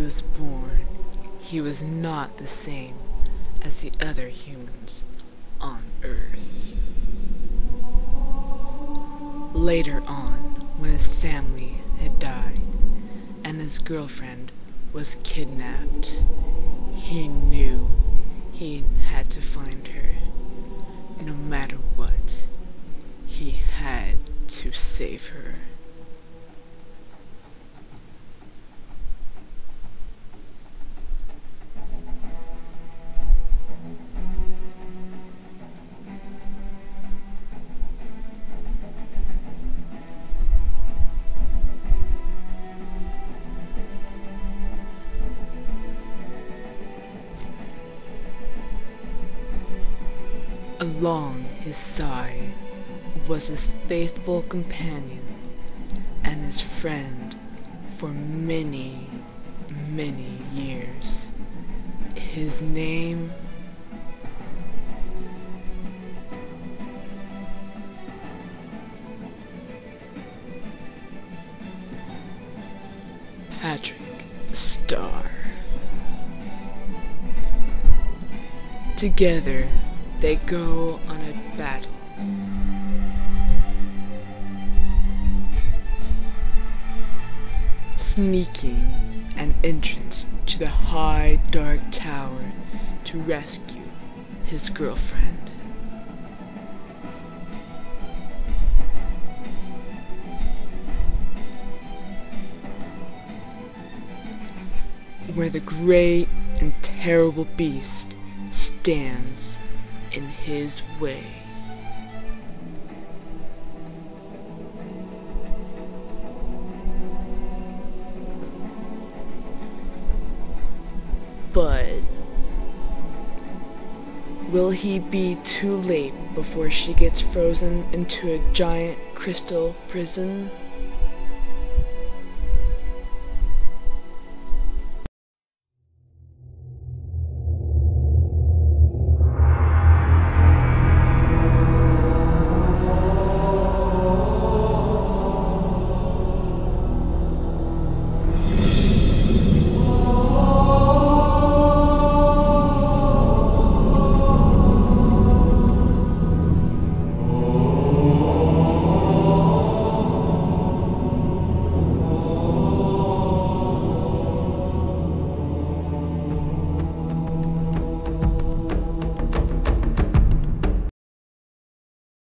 was born, he was not the same as the other humans on Earth. Later on, when his family had died and his girlfriend was kidnapped, he knew he had to find her. Along his side was his faithful companion and his friend for many, many years. His name Patrick Star. Together, they go on a battle. Sneaking an entrance to the high dark tower to rescue his girlfriend. Where the great and terrible beast stands in his way. But will he be too late before she gets frozen into a giant crystal prison?